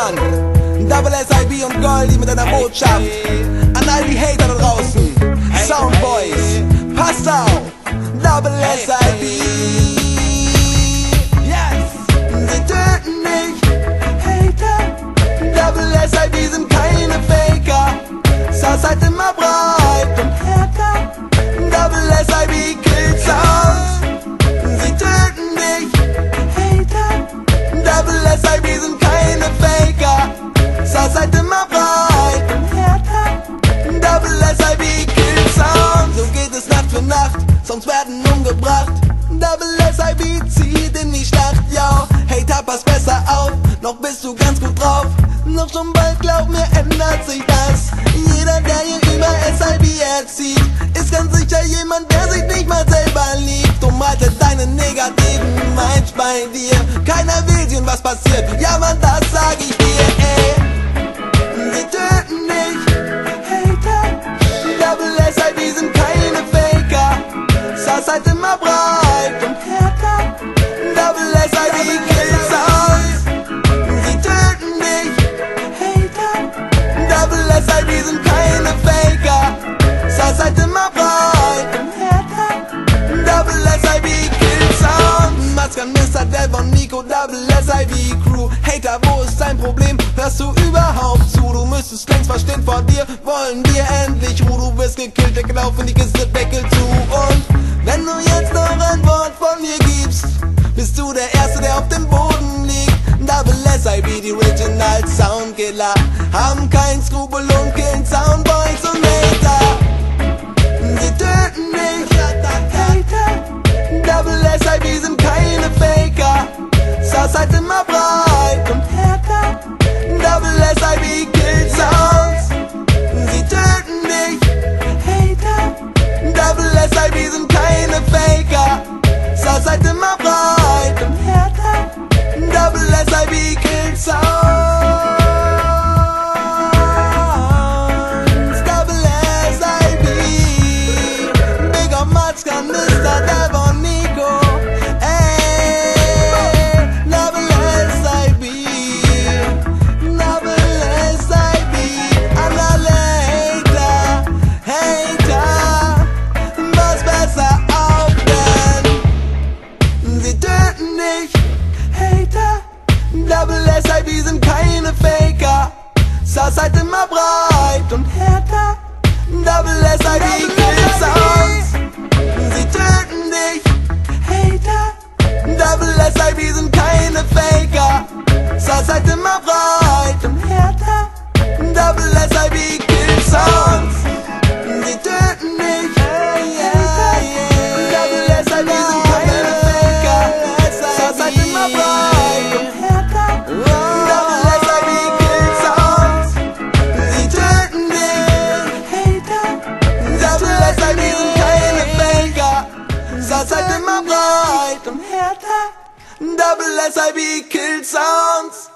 Mann. Double SIB und Goldie mit einer Botschaft an all die Hater da draußen. Soundboys, auf, Double SIB. Umgebracht. Double zieht in die Schlacht, yo. Hater, pass besser auf, noch bist du ganz gut drauf. Noch schon bald, glaub mir, ändert sich das. Jeder, der hier über SIB erzieht, ist ganz sicher jemand, der sich nicht mal selber liebt. Drum halte deine negativen Minds bei dir. Keiner will sehen, was passiert. Ja, man, das sag ich dir, ey. Halt immer härter. Double SIB kills Sounds. Maskan, Mr. Devon, Nico, Double SIB Crew. Hater, wo ist dein Problem? Hörst du überhaupt zu? Du müsstest längst verstehen, vor dir wollen wir endlich Ruhe. Du wirst gekillt, auf in die Kiste, Deckel zu. Und wenn du jetzt noch ein Wort von dir gibst, bist du der Erste, der auf dem Boden liegt. Double SIB, die Original Soundkiller, haben kein Skrupel und Double SIB kills Sounds. Double SIB. Double SIB. Sind keine Faker. Saß halt immer breit und härter. Double SIB kills Sounds. Sie töten dich, Hater. Double SIB sind keine Faker. Saß halt immer breit Double SIB kills Sounds.